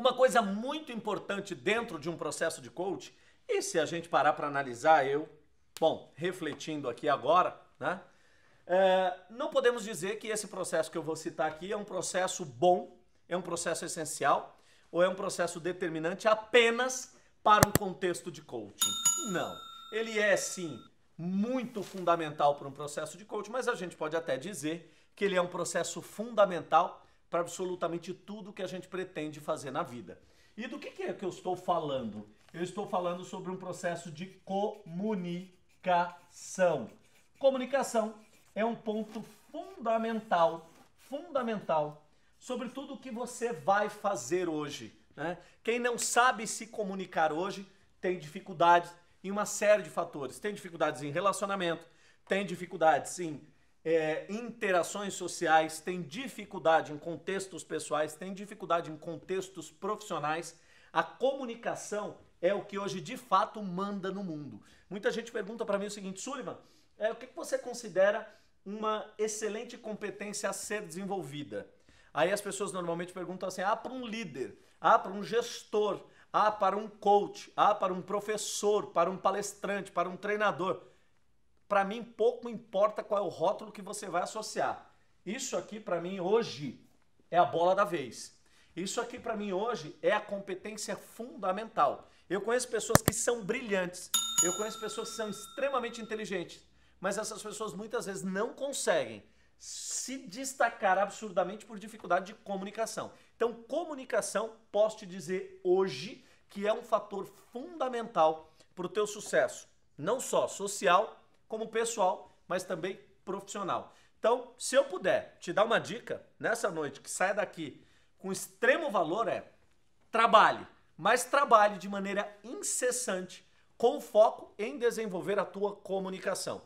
Uma coisa muito importante dentro de um processo de coach, e se a gente parar para analisar, eu, bom, refletindo aqui agora, né? É, não podemos dizer que esse processo que eu vou citar aqui é um processo bom, é um processo essencial ou é um processo determinante apenas para um contexto de coaching. Não. Ele é sim muito fundamental para um processo de coaching, mas a gente pode até dizer que ele é um processo fundamental para absolutamente tudo que a gente pretende fazer na vida. E do que, que é que eu estou falando? Eu estou falando sobre um processo de comunicação. Comunicação é um ponto fundamental, fundamental, sobre tudo o que você vai fazer hoje. Né? Quem não sabe se comunicar hoje tem dificuldades em uma série de fatores. Tem dificuldades em relacionamento, tem dificuldades em é, interações sociais, tem dificuldade em contextos pessoais, tem dificuldade em contextos profissionais. A comunicação é o que hoje de fato manda no mundo. Muita gente pergunta para mim o seguinte, Sullivan, é, o que você considera uma excelente competência a ser desenvolvida? Aí as pessoas normalmente perguntam assim, ah, para um líder, ah, para um gestor, ah, para um coach, ah, para um professor, para um palestrante, para um treinador para mim pouco importa qual é o rótulo que você vai associar. Isso aqui para mim hoje é a bola da vez. Isso aqui para mim hoje é a competência fundamental. Eu conheço pessoas que são brilhantes, eu conheço pessoas que são extremamente inteligentes, mas essas pessoas muitas vezes não conseguem se destacar absurdamente por dificuldade de comunicação. Então, comunicação, posso te dizer hoje que é um fator fundamental para o teu sucesso, não só social, como pessoal, mas também profissional. Então, se eu puder te dar uma dica nessa noite que saia daqui com extremo valor é trabalhe, mas trabalhe de maneira incessante com foco em desenvolver a tua comunicação.